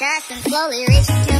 chest and slowly reaching. to